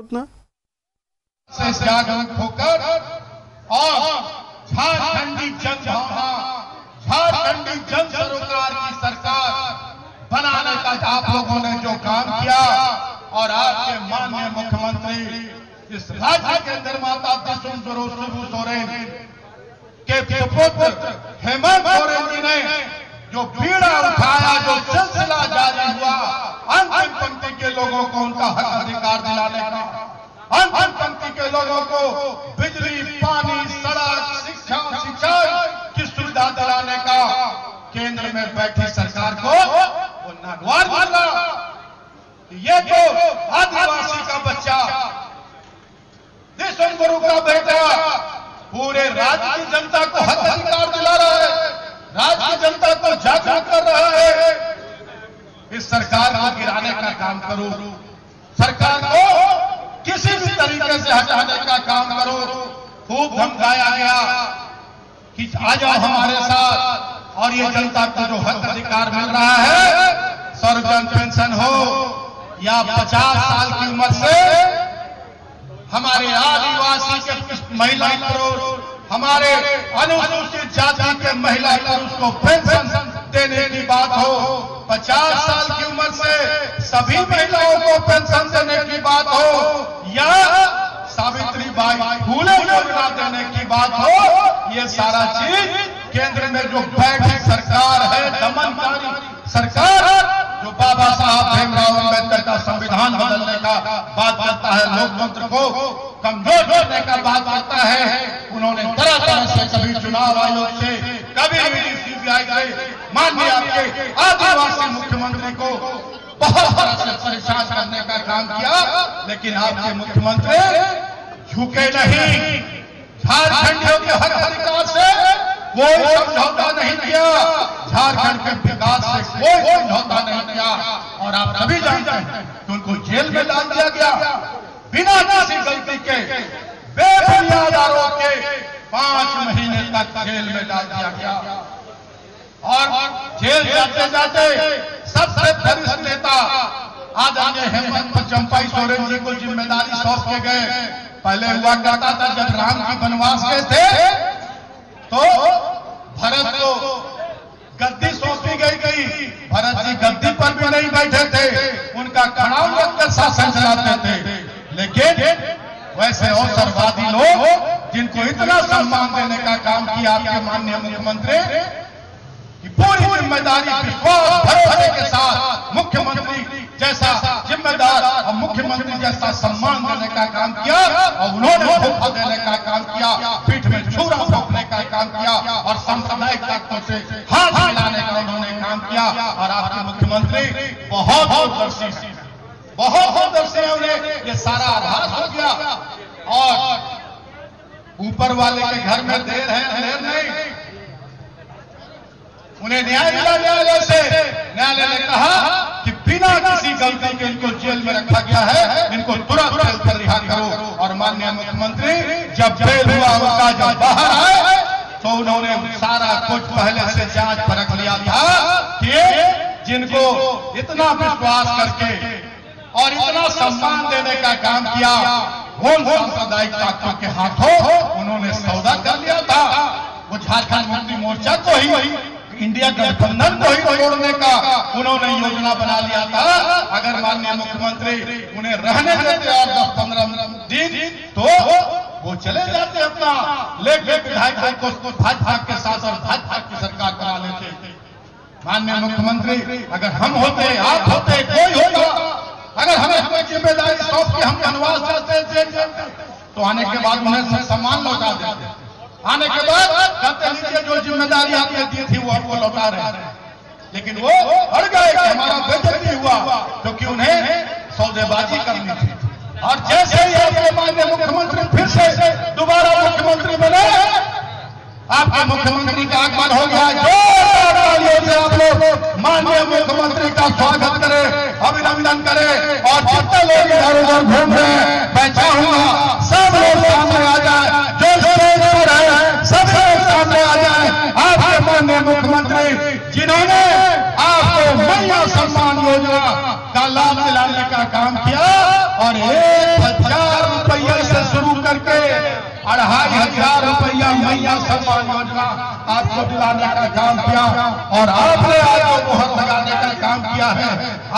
उतना से होकर और झारखंडी जनभावना, झारखंडी जन सरोकार की सरकार बनाने का आप लोगों ने जो काम किया और आपके माननीय मुख्यमंत्री, इस राज्य के अंदर माता दसुम शिबू सोरेन के पुत्र हेमंत सोरेन जी ने जो पीड़ा उठाया, जो सिलसिला जारी हुआ, अंतिम पंक्ति के लोगों को उनका हक अधिकार दिलाने का अंतिम पंक्ति के लोगों को बिजली, पानी, सड़क, शिक्षा, सिंचाई की सुविधा दिलाने का केंद्र में बैठी सरकार को नागवार ये तो आदिवासी का बच्चा, देशम गुरु का बेटा, पूरे राज्य की जनता को हक अधिकार दिला रहा है, राज्य की जनता को जागरूक कर रहा है। इस सरकार को गिराने का काम करो। सरकार को किसी भी तरीके से हटाने का काम करो। खूब धमकाया गया कि आ जाओ हमारे साथ। और ये जनता को जो हक अधिकार मिल रहा है सर्वजन पेंशन हो या 50 साल की उम्र से, हमारे आदिवासी के महिला पुरुष हमारे अनुसूचित जाति के महिला को पेंशन देने की बात हो 50 साल की उम्र से सभी महिलाओं को पेंशन देने की बात हो या सावित्री बाई फूले योजना देने की बात हो, ये सारा चीज़ केंद्र में जो बैठी सरकार है, दमनकारी सरकार जो बाबा साहब भीमराव अंबेडकर का संविधान बदलने का बात करता है, लोकतंत्र को कमज़ोर करने का बात करता है, उन्होंने तरह तरह से कभी चुनाव आयोग से, कभी सीबीआई से माननीय आपके आदिवासी मुख्यमंत्री को बहुत परेशान करने का काम किया, लेकिन आपके मुख्यमंत्री झुके नहीं। झारखंडियों के हक अधिकार से कोई समझौता नहीं किया। झारखंड के विकास से कोई समझौता नहीं किया। और आप सभी जानते हैं कि उनको जेल में डाल दिया गया। बिना किसी गलती के, बेबुनियाद आरोप के पाँच महीने तक जेल में डाल दिया गया। और जेल जाते जाते सबसे वरिष्ठ नेता आदरणीय हेमंत चंपाई सोरेन जी को ज़िम्मेदारी सौंप के गए। पहले हुआ करता था जब राम जी वनवास गए थे तो भरत को गद्दी सौंपी गई गई भरत जी गद्दी पर भी नहीं बैठे थे, उनका खड़ाऊ रखकर शासन चलाते थे। लेकिन वैसे अवसरवादी लोग, जिनको इतना सम्मान देने का काम किया आपके माननीय मुख्यमंत्री कि पूरी ज़िम्मेदारी विश्वास भरोसे के साथ मुख्यमंत्री जैसा जिम्मेदार और मुख्यमंत्री जैसा सम्मान देने का काम किया और उन्होंने धोखा देने का काम किया, पीठ में छूरा ठोकने का काम किया और सांप्रदायिक ताकतों से हाथ मिलाने का उन्होंने काम किया और आपके मुख्यमंत्री बहुत दूरदर्शी बहुत दूरदर्शी है उन्हें। ये सारा आधार हो गया और ऊपर वाले के घर में देर है अंधेर नहीं। उन्हें न्याय मिला न्यायालय से। न्यायालय ने कहा कि बिना किसी गलती के इनको जेल में रखा गया है, इनको तुरंत जेल रिहा करो। और माननीय मुख्यमंत्री, जब बेल हुआ, उनका जब बाहर आए तो उन्होंने सारा कुछ पहले से जाँच परख लिया था कि जिनको इतना विश्वास करके और इतना सम्मान देने का काम किया उन सांप्रदायिक ताकतों के हाथों उन्होंने सौदा कर लिया था। वो झारखंड मुक्ति मोर्चा को ही इंडिया गठबंधन को ही तोड़ने का उन्होंने योजना बना लिया था। अगर माननीय मुख्यमंत्री उन्हें रहने देते और दस पंद्रह दिन तो वो चले जाते अपना। लेके विधायक भाई को भाजपा के साथ और भाजपा की सरकार बना लेते। माननीय मुख्यमंत्री, अगर हम होते, आप होते, कोई होता। अगर हमें हमें ज़िम्मेदारी सौंप के हम वनवास जाते तो आने के बाद उन्हें सम्मान लौटा देते। आने के बाद कहते नीचे जो ज़िम्मेदारी आपने दी थी वो आपको लौटा रहे हैं। लेकिन वो अड़ गए हमारा बेजती हुआ क्योंकि उन्हें सौदेबाजी करनी थी। और जैसे ही आपके माननीय मुख्यमंत्री फिर से दोबारा मुख्यमंत्री बने, आपके मुख्यमंत्री का आगमन हो गया। आप लोग माननीय मुख्यमंत्री का स्वागत करें, अभिनंदन करें। और जितने लोग इधर उधर घूम रहे हैं मुख्यमंत्री, जिन्होंने आपको मैया सम्मान योजना का लाभ दिलाने का काम किया और एक हज़ार रुपया से शुरू करके अढ़ाई हज़ार रुपया मैया सम्मान योजना आपको दिलाने का काम किया और आपने जो मोहर लगाने का काम किया है।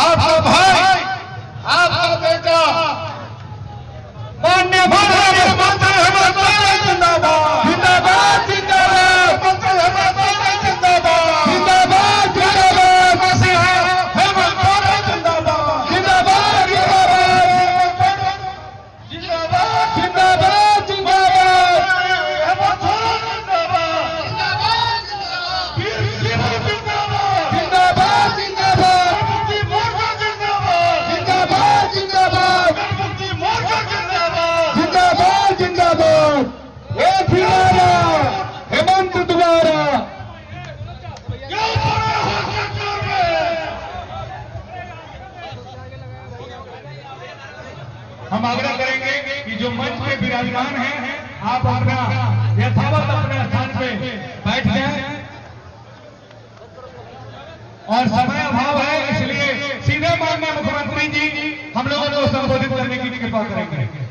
आपका भाई आपका बेटा मान्य जिंदाबाद। जिंदाबाद। मंच पे विराजमान हैं। आप अपना यथावत अपने स्थान पे बैठ जाएँ। और समय अभाव है, इसलिए सीधे माननीय मुख्यमंत्री जी, हम लोगों को संबोधित करने की कृपा करेंगे।